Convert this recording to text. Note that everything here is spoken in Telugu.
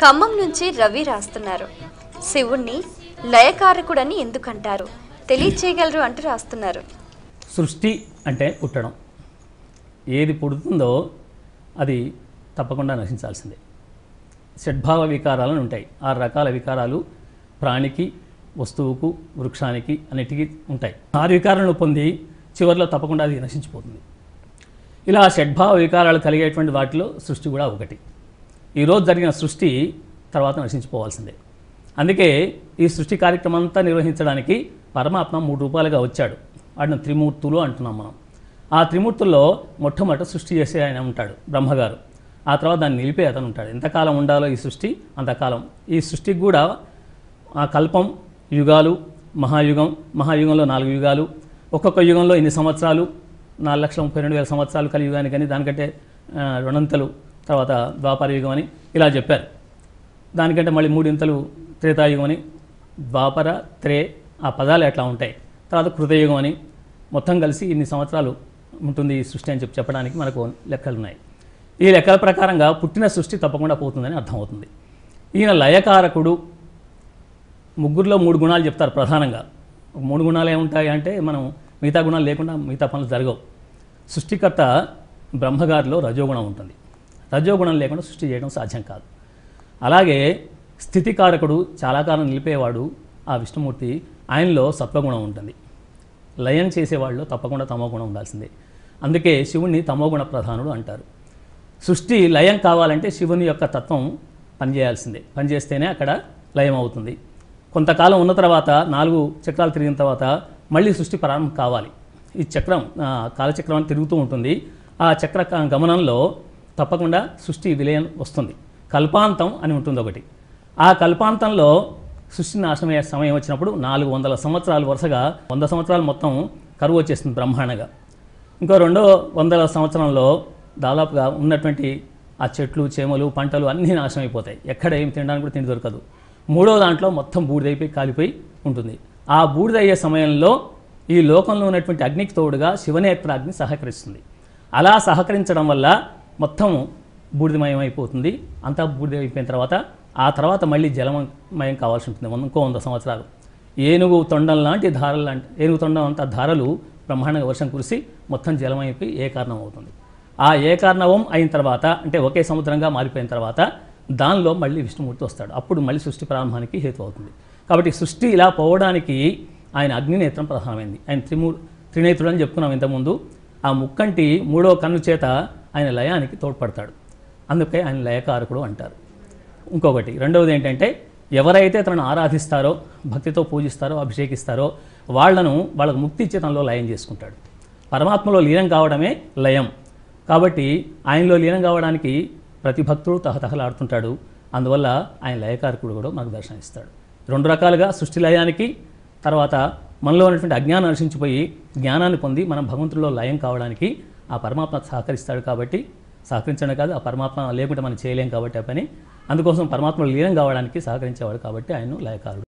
ఖమ్మం నుంచి రవి రాస్తున్నారు. శివుణ్ణి లయకారకుడని ఎందుకంటారు? తెలియచేయగలరు అంటూ రాస్తున్నారు. సృష్టి అంటే పుట్టడం. ఏది పుడుతుందో అది తప్పకుండా నశించాల్సిందే. షడ్భావ వికారాలను ఉంటాయి. ఆరు రకాల వికారాలు ప్రాణికి వస్తువుకు వృక్షానికి అన్నిటికీ ఉంటాయి. ఆరు వికారాలను పొంది చివరిలో తప్పకుండా అది నశించిపోతుంది. ఇలా షడ్భావ వికారాలు కలిగేటువంటి వాటిలో సృష్టి కూడా ఒకటి. ఈరోజు జరిగిన సృష్టి తర్వాత నశించిపోవాల్సిందే. అందుకే ఈ సృష్టి కార్యక్రమం అంతా నిర్వహించడానికి పరమాత్మ మూడు రూపాయలుగా వచ్చాడు. వాటిని త్రిమూర్తులు అంటున్నాం మనం. ఆ త్రిమూర్తుల్లో మొట్టమొదట సృష్టి చేసే ఆయన ఉంటాడు బ్రహ్మగారు. ఆ తర్వాత దాన్ని నిలిపే అతను ఉంటాడు. ఎంతకాలం ఉండాలో ఈ సృష్టి? అంతకాలం. ఈ సృష్టికి కూడా ఆ కల్పం యుగాలు మహాయుగం మహాయుగంలో నాలుగు యుగాలు ఒక్కొక్క యుగంలో ఇన్ని సంవత్సరాలు? నాలుగు లక్షల ముప్పై రెండు వేల సంవత్సరాలు కలియుగానికి కానీ దానికంటే రుణంతలు రెండంతలు. తర్వాత ద్వాపర యుగం అని ఇలా చెప్పారు. దానికంటే మళ్ళీ మూడింతలు త్రేతాయుగం అని ద్వాపర త్రే ఆ పదాలు ఎట్లా ఉంటాయి? తర్వాత కృతయుగం అని మొత్తం కలిసి ఇన్ని సంవత్సరాలు ఉంటుంది ఈ సృష్టి అని చెప్పి చెప్పడానికి మనకు లెక్కలు ఉన్నాయి ఈ లెక్కల ప్రకారంగా పుట్టిన సృష్టి తప్పకుండా పోతుందని అర్థమవుతుంది. ఈయన లయకారకుడు ముగ్గురులో మూడు గుణాలు చెప్తారు ప్రధానంగా. మూడు గుణాలు ఏముంటాయి అంటే మనం మిగతా గుణాలు లేకుండా మిగతా పనులు జరగవు. సృష్టికర్త బ్రహ్మగారిలో రజోగుణం ఉంటుంది. రజోగుణం లేకుండా సృష్టి చేయడం సాధ్యం కాదు. అలాగే స్థితికారకుడు చాలా కాలం నిలిపేవాడు ఆ విష్ణుమూర్తి ఆయనలో సత్వగుణం ఉంటుంది. లయం చేసేవాళ్ళు తప్పకుండా తమోగుణం ఉండాల్సిందే. అందుకే శివుణ్ణి తమోగుణ ప్రధానుడు అంటారు. సృష్టి లయం కావాలంటే శివుని యొక్క తత్వం పనిచేయాల్సిందే. పనిచేస్తేనే అక్కడ లయం అవుతుంది. కొంతకాలం ఉన్న తర్వాత నాలుగు చక్రాలు తిరిగిన తర్వాత మళ్ళీ సృష్టి ప్రారంభం కావాలి. ఈ చక్రం కాలచక్రం అని తిరుగుతూ ఉంటుంది. ఆ చక్ర గమనంలో తప్పకుండా సృష్టి విలయం వస్తుంది. కల్పాంతం అని ఉంటుంది ఒకటి. ఆ కల్పాంతంలో సృష్టి నాశనమయ్యే సమయం వచ్చినప్పుడు నాలుగు వందల సంవత్సరాలు వరుసగా వంద సంవత్సరాలు మొత్తం కరువు వచ్చేస్తుంది బ్రహ్మాండంగా. ఇంకో రెండో వందల సంవత్సరంలో దాదాపుగా ఉన్నటువంటి ఆ చెట్లు చేమలు పంటలు అన్నీ నాశనం అయిపోతాయి. ఎక్కడ ఏం తినడానికి కూడా తిండి దొరకదు. మూడో దాంట్లో మొత్తం బూడిదైపోయి కాలిపోయి ఉంటుంది. ఆ బూడిదయ్యే సమయంలో ఈ లోకంలో ఉన్నటువంటి అగ్నికి తోడుగా శివనేత్ర అగ్ని సహకరిస్తుంది. అలా సహకరించడం వల్ల మొత్తం బూడిదమయం అయిపోతుంది అంతా బూడిద అయిపోయిన తర్వాత ఆ తర్వాత మళ్ళీ జలమయం కావాల్సి ఉంటుంది ఇంకో వంద సంవత్సరాలు. ఏనుగు తొండం లాంటి ధారలు లాంటి ఏనుగు తొండం అంత ధారలు బ్రహ్మాండంగా వర్షం కురిసి మొత్తం జలమైపోయి ఏ కారణం అవుతుంది ఆ ఏ కారణవం అయిన తర్వాత అంటే ఒకే సముద్రంగా మారిపోయిన తర్వాత దానిలో మళ్ళీ విష్ణుమూర్తి వస్తాడు. అప్పుడు మళ్ళీ సృష్టి ప్రారంభానికి హేతు అవుతుంది కాబట్టి సృష్టి ఇలా పోవడానికి ఆయన అగ్నినేత్రం ప్రధానమైంది. ఆయన త్రిమూ త్రినేత్రుడు అని చెప్పుకున్నాం ఇంతకుముందు. ఆ ముక్కంటి మూడో కన్ను చేత ఆయన లయానికి తోడ్పడతాడు. అందుకే ఆయన లయకారకుడు అంటారు. ఇంకొకటి రెండవది ఏంటంటే ఎవరైతే తనను ఆరాధిస్తారో భక్తితో పూజిస్తారో అభిషేకిస్తారో వాళ్ళను వాళ్ళకు ముక్తి ఇచ్చే తనలో లయం చేసుకుంటాడు. పరమాత్మలో లీనం కావడమే లయం. కాబట్టి ఆయనలో లీనం కావడానికి ప్రతి భక్తుడు తహతహలాడుతుంటాడు. అందువల్ల ఆయన లయకారకుడు కూడా మనకు దర్శనమిస్తాడు రెండు రకాలుగా సృష్టి లయానికి తర్వాత మనలో ఉన్నటువంటి అజ్ఞానం నశించిపోయి జ్ఞానాన్ని పొంది మనం భగవంతుడిలో లయం కావడానికి ఆ పరమాత్మ సహకరిస్తాడు కాబట్టి సహకరించడం కాదు ఆ పరమాత్మ లేకుండా మనం చేయలేం కాబట్టి ఆ పని. అందుకోసం పరమాత్మ లీనం కావడానికి సహకరించేవాడు కాబట్టి ఆయన లయకారుడు.